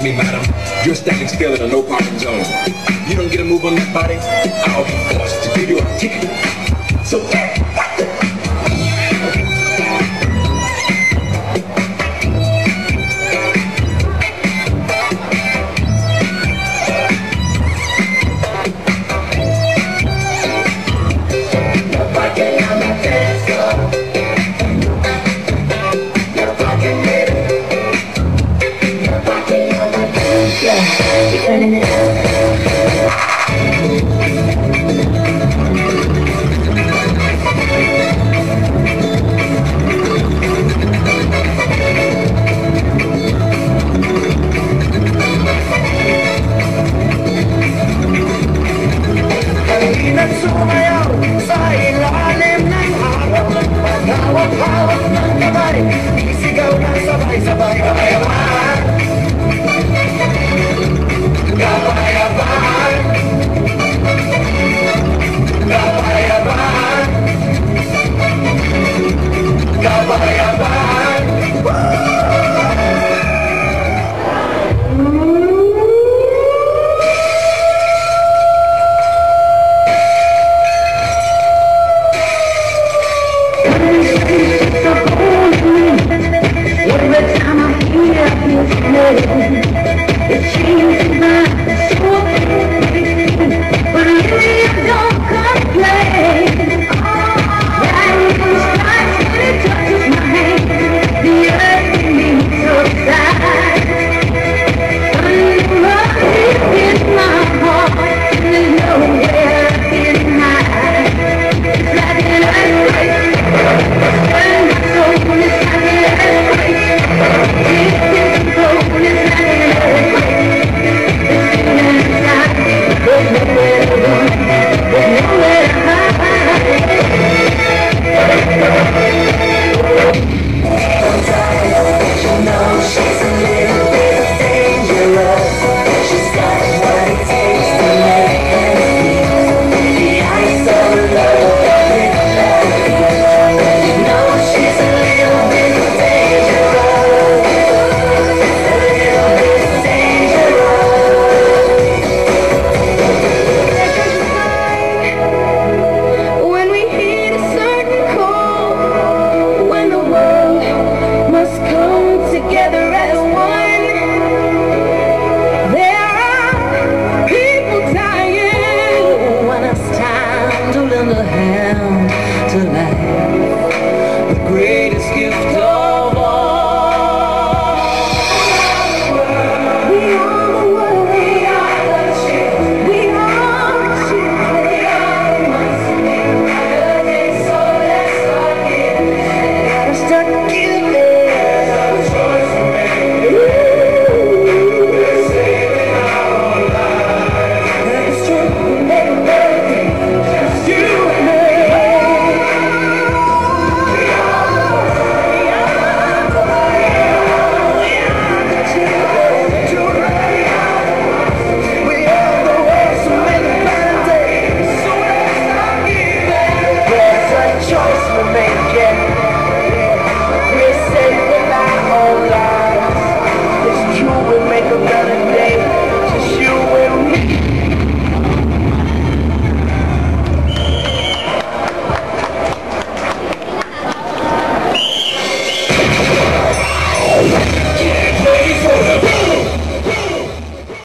Excuse me, madam. You're standing still in a no parking zone. You don't get a move on that body, I'll be forced Sabay-sabay, sinisigaw na sabay-sabay Ayaw Gracias.